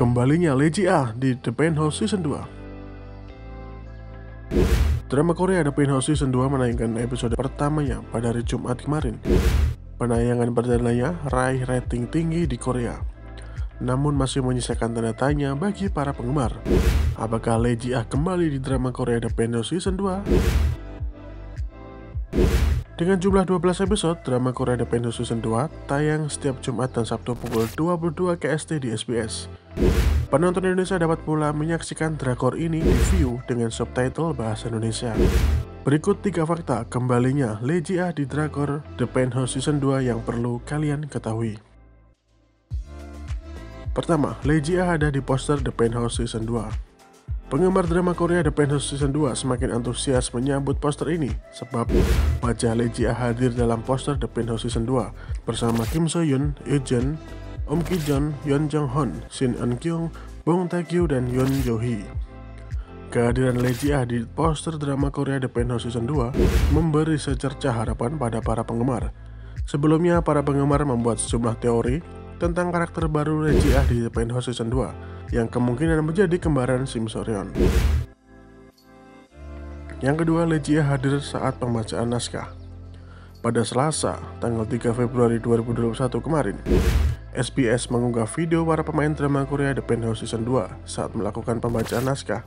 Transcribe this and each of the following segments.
Kembalinya Leji A di The Penthouse Season 2 Drama Korea The Penthouse Season 2 menayangkan episode pertamanya pada hari Jumat kemarin. Penayangan perdananya raih rating tinggi di Korea. Namun masih menyisakan tanda tanya bagi para penggemar. Apakah Leji A kembali di drama Korea The Penthouse Season 2? Dengan jumlah 12 episode, drama Korea The Penthouse Season 2 tayang setiap Jumat dan Sabtu pukul 22 KST di SBS. Penonton Indonesia dapat pula menyaksikan drakor ini di view dengan subtitle bahasa Indonesia. Berikut tiga fakta kembalinya Legia di drakor The Penthouse Season 2 yang perlu kalian ketahui. Pertama, Legia ada di poster The Penthouse Season 2. Penggemar drama Korea The Penthouse Season 2 semakin antusias menyambut poster ini sebab wajah Ji hadir dalam poster The Penthouse Season 2 bersama Kim So Yoon, Yoo Jun, Om Ki Jon, Yeon Jong Hon, Shin Eun Kyung, Bong Tae Kyu, dan Yoon Jo Hee. Kehadiran Lee Ji di poster drama Korea The Penthouse Season 2 memberi secerca harapan pada para penggemar. Sebelumnya, para penggemar membuat sejumlah teori tentang karakter baru Lee Ji di The Penthouse Season 2 yang kemungkinan menjadi kembaran Simsorion. Yang kedua, Legia hadir saat pembacaan naskah. Pada Selasa, tanggal 3 Februari 2021 kemarin, SBS mengunggah video para pemain drama Korea The Penthouse Season 2 saat melakukan pembacaan naskah.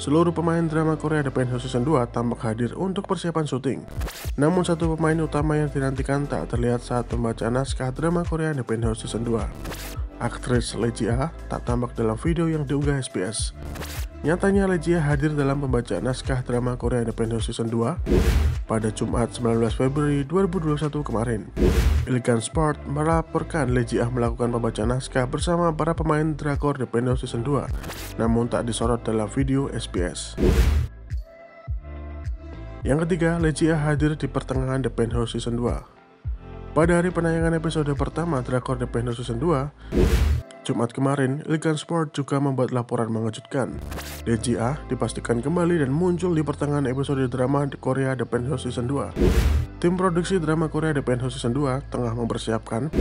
Seluruh pemain drama Korea The Penthouse Season 2 tampak hadir untuk persiapan syuting. Namun satu pemain utama yang dinantikan tak terlihat saat pembacaan naskah drama Korea The Penthouse Season 2. Aktris Legia tak tampak dalam video yang diunggah SBS. Nyatanya Legia hadir dalam pembacaan naskah drama Korea Independent Season 2 pada Jumat 19 Februari 2021 kemarin. Ilikan Sport melaporkan Legia melakukan pembacaan naskah bersama para pemain drakor Independent Season 2, namun tak disorot dalam video SBS. Yang ketiga, Legia hadir di pertengahan The Penthouse Season 2. Pada hari penayangan episode pertama Drakor The Panda Season 2, Jumat kemarin, Ilikan Sport juga membuat laporan mengejutkan. DJA dipastikan kembali dan muncul di pertengahan episode drama Korea The Penthouse Season 2. Tim produksi drama Korea The Penthouse Season 2 tengah mempersiapkan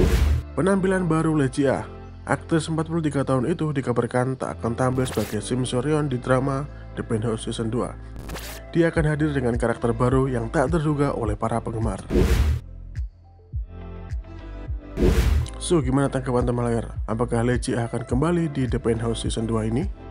penampilan baru Legia. Aktris 43 tahun itu dikabarkan tak akan tampil sebagai Sim Sorion di drama The Penthouse Season 2. Dia akan hadir dengan karakter baru yang tak terduga oleh para penggemar. So, gimana tanggapan teman layar? Apakah Leci akan kembali di The Penthouse Season 2 ini?